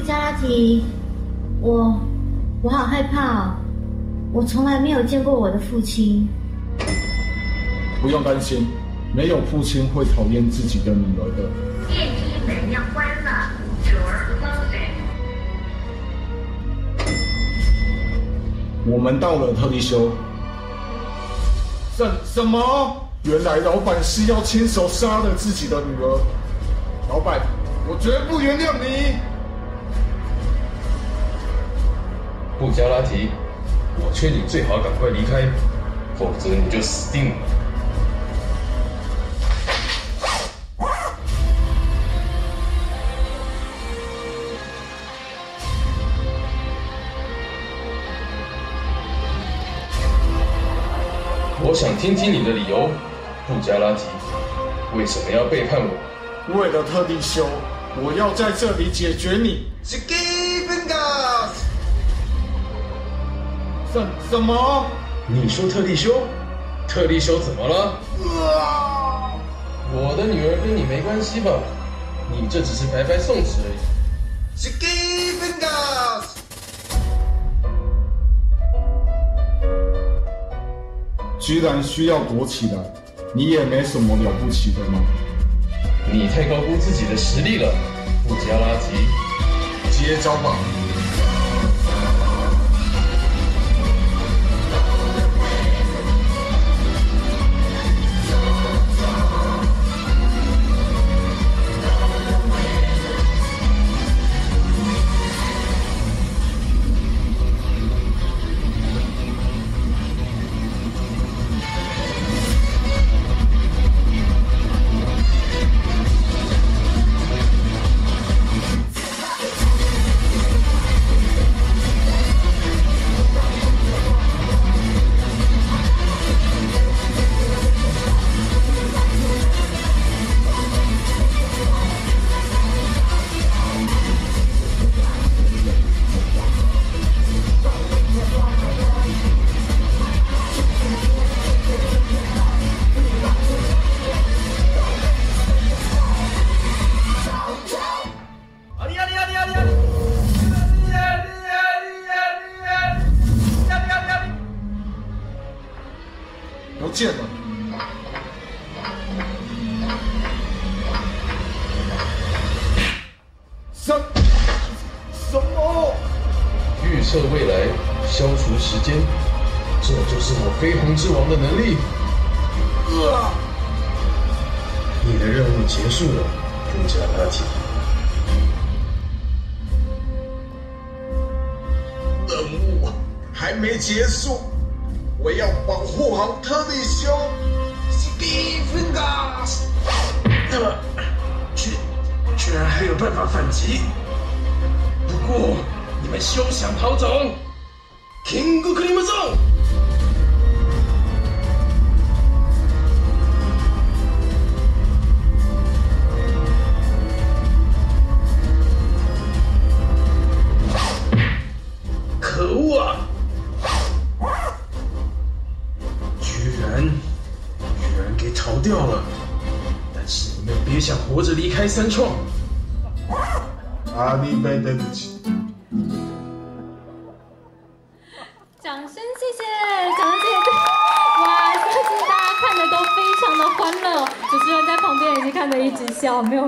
布加拉提，我我好害怕哦，我从来没有见过我的父亲。不用担心，没有父亲会讨厌自己的女儿的。电梯门要关了，Door closing。我们到了特利修。什什么？原来老板是要亲手杀了自己的女儿。老板，我绝不原谅你。布加拉提，我劝你最好赶快离开，否则你就死定了。我想听听你的理由，布加拉提，为什么要背叛我？为了特地修，我要在这里解决你。什什么？你说特地修？特地修怎么了？啊我的女儿跟你没关系吧？你这只是白白送死而已。Ski fingers，居然需要躲起来，你也没什么了不起的吗？你太高估自己的实力了，布加拉提。接招吧！不见了。什什么？预测未来，消除时间，这就是我飞鸿之王的能力。啊！你的任务结束了，布加拉提。任务还没结束，我要保护好特地修。斯蒂芬达，那么，居居然还有办法反击。不过你们休想逃走，King Crimson。逃掉了！但是你们别想活着离开三创。阿里贝对不起。掌声谢谢，掌声谢谢！哇，相信大家看的都非常的欢乐，主持人在旁边已经看得一直笑，没有。